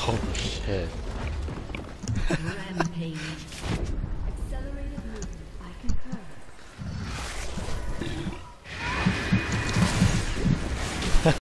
Holy shit. Rampage.